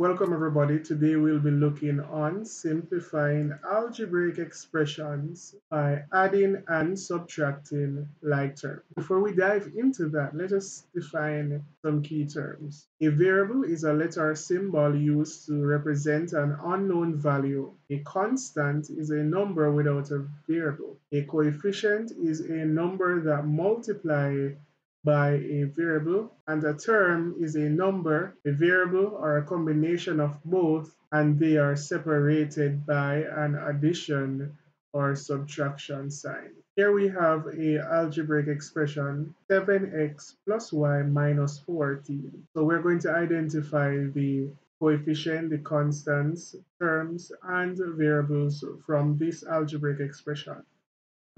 Welcome everybody. Today we'll be looking on simplifying algebraic expressions by adding and subtracting like terms. Before we dive into that, let us define some key terms. A variable is a letter or symbol used to represent an unknown value. A constant is a number without a variable. A coefficient is a number that multiplies by a variable, and a term is a number, a variable, or a combination of both, and they are separated by an addition or subtraction sign. Here we have a algebraic expression 7x plus y minus 14. So we're going to identify the coefficient, the constants, terms, and variables from this algebraic expression.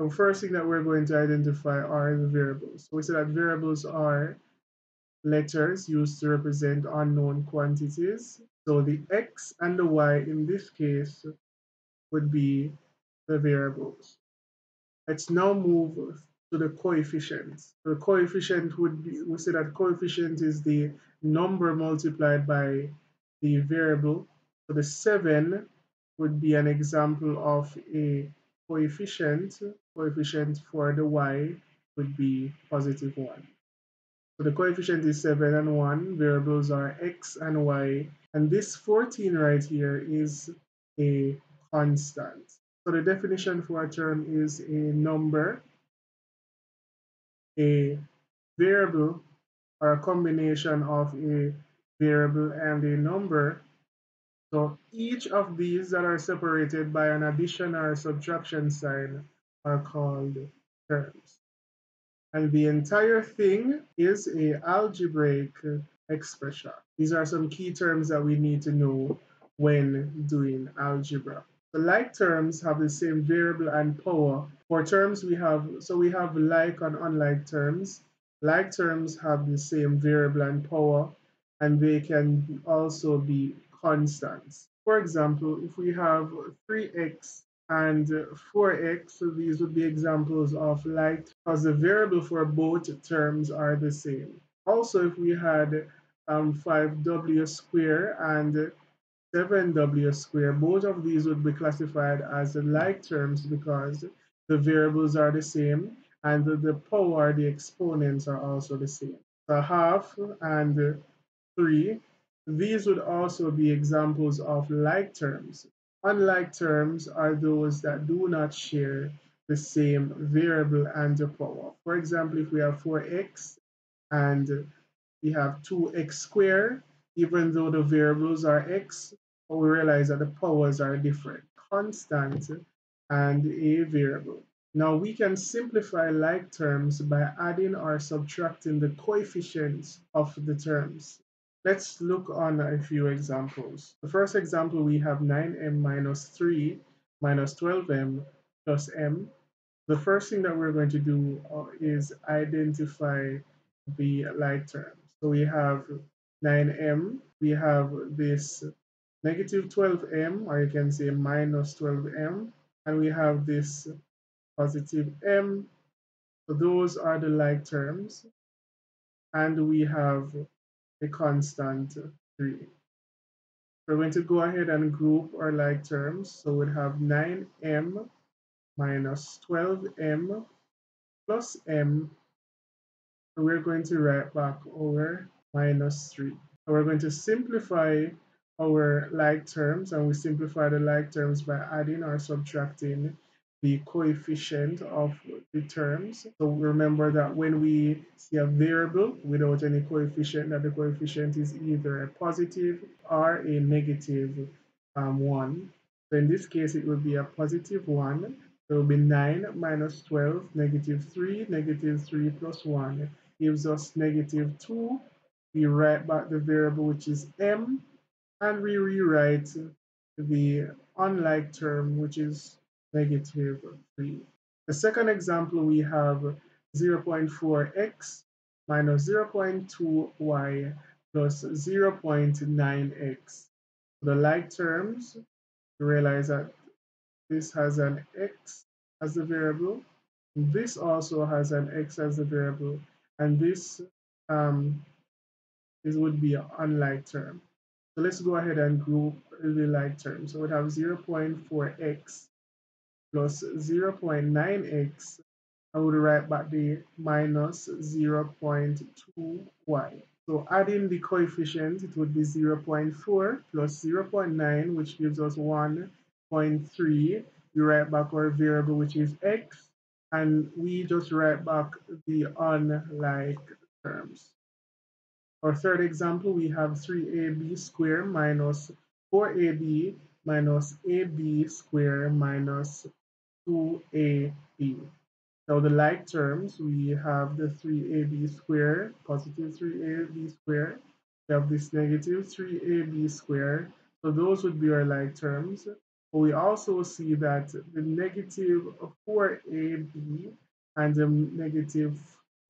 The first thing that we're going to identify are the variables. So we say that variables are letters used to represent unknown quantities. So the x and the y in this case would be the variables. Let's now move to the coefficients. The coefficient would be, we say that coefficient is the number multiplied by the variable. So the 7 would be an example of a coefficient, coefficient for the y would be positive 1. So the coefficient is 7 and 1, variables are x and y, and this 14 right here is a constant. So the definition for a term is a number, a variable, or a combination of a variable and a number so each of these that are separated by an addition or subtraction sign are called terms. And the entire thing is a algebraic expression. These are some key terms that we need to know when doing algebra. The like terms have the same variable and power. For terms we have, so we have like and unlike terms. Like terms have the same variable and power, and they can also be constants. For example, if we have 3x and 4x, so these would be examples of like, because the variable for both terms are the same. Also, if we had um, 5w squared and 7w squared, both of these would be classified as like terms because the variables are the same and the, the power, the exponents are also the same. So half and 3 these would also be examples of like terms. Unlike terms are those that do not share the same variable and the power. For example, if we have 4x and we have 2x squared, even though the variables are x, we realize that the powers are different, constant and a variable. Now we can simplify like terms by adding or subtracting the coefficients of the terms. Let's look on a few examples. The first example, we have 9m minus 3 minus 12m plus m. The first thing that we're going to do uh, is identify the like terms. So we have 9m, we have this negative 12m, or you can say minus 12m, and we have this positive m. So those are the like terms. And we have a constant 3. We're going to go ahead and group our like terms. So we'd have 9m minus 12m plus m. So we're going to write back over minus 3. So we're going to simplify our like terms and we simplify the like terms by adding or subtracting the coefficient of the terms. So remember that when we see a variable without any coefficient, that the coefficient is either a positive or a negative um, 1. So in this case, it will be a positive 1. So it will be 9 minus 12, negative 3, negative 3 plus 1 gives us negative 2. We write back the variable, which is m, and we rewrite the unlike term, which is negative 3. The second example, we have 0.4x minus 0.2y plus 0.9x. The like terms, you realize that this has an x as the variable. This also has an x as the variable. And this um, this would be an unlike term. So let's go ahead and group the like terms. So we have 0.4x plus 0.9x. I would write back the minus 0.2y. So adding the coefficient, it would be 0.4 plus 0.9, which gives us 1.3. We write back our variable, which is x, and we just write back the unlike terms. Our third example, we have 3ab squared minus 4ab minus ab squared minus 2ab. Now the like terms, we have the 3ab squared, positive 3ab squared. We have this negative 3ab squared. So those would be our like terms. But we also see that the negative 4ab and the negative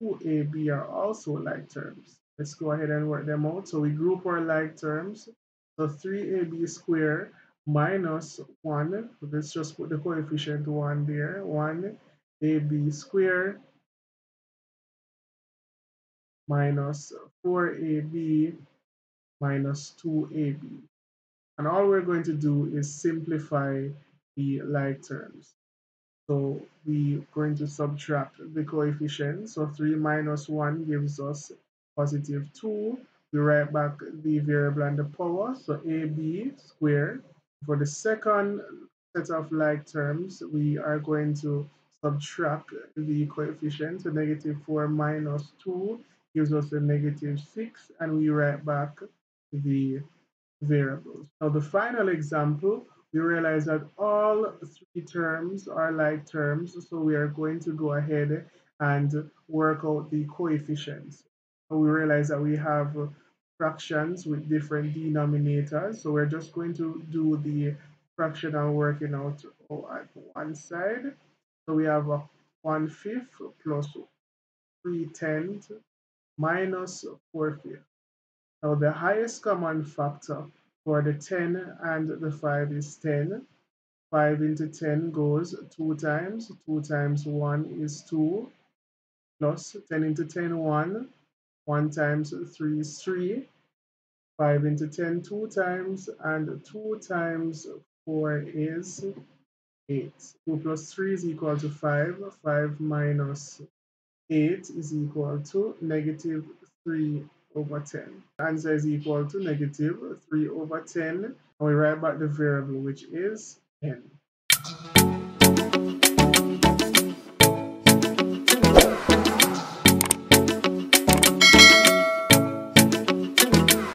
2ab are also like terms. Let's go ahead and work them out. So we group our like terms. So 3ab squared minus 1, let's just put the coefficient 1 there, 1 ab squared minus 4ab minus 2ab. And all we're going to do is simplify the like terms. So we're going to subtract the coefficient. So 3 minus 1 gives us positive 2. We write back the variable and the power. So ab squared. For the second set of like terms, we are going to subtract the coefficient. So negative 4 minus 2 gives us a negative 6, and we write back the variables. Now the final example, we realize that all three terms are like terms, so we are going to go ahead and work out the coefficients. We realize that we have fractions with different denominators, so we're just going to do the fractional working out at one side. So we have a 1 fifth plus 3 tenths minus 4 fifths. Now the highest common factor for the 10 and the 5 is 10. 5 into 10 goes 2 times. 2 times 1 is 2. Plus 10 into 10, 1. 1 times 3 is 3. 5 into 10 2 times. And 2 times 4 is 8. 2 plus 3 is equal to 5. 5 minus 8 is equal to negative 3 over 10. The answer is equal to negative 3 over 10. And we write back the variable, which is n.